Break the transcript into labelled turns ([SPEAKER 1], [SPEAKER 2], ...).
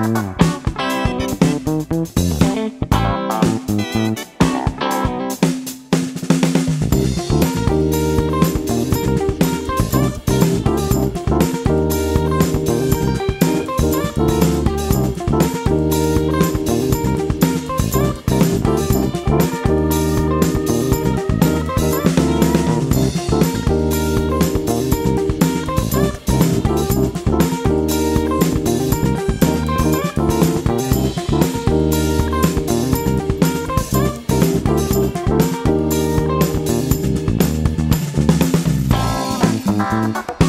[SPEAKER 1] you. Bye.